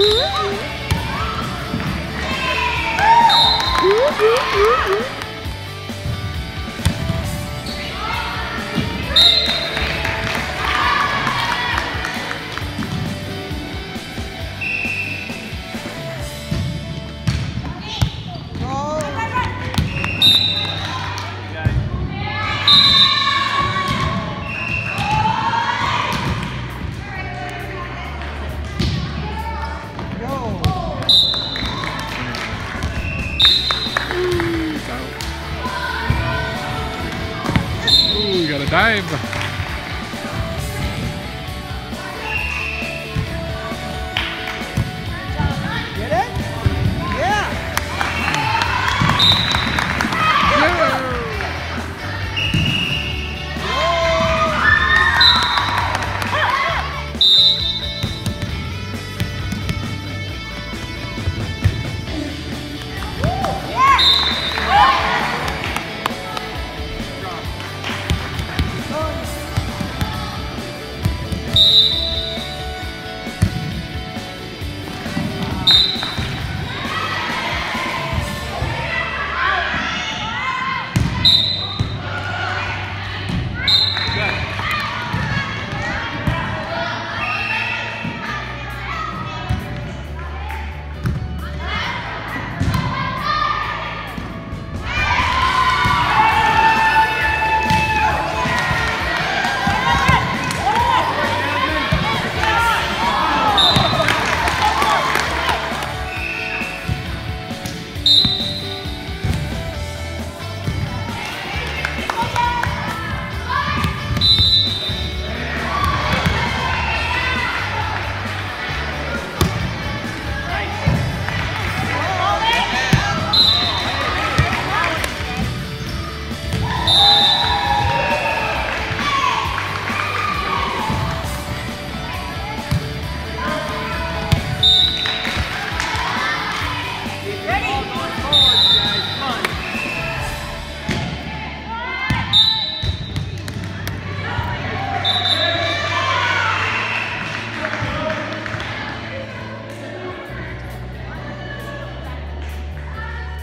Oh. Dive. Get it? Yeah.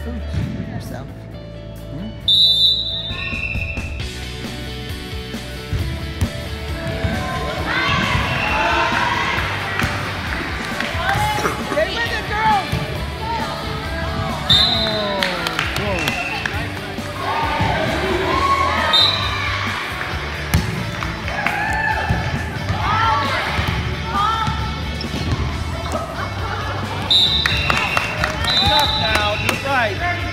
Yourself. Get now,